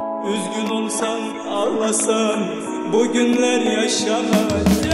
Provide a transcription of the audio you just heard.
Üzgün olsan ağlasan bu günler yaşanacak.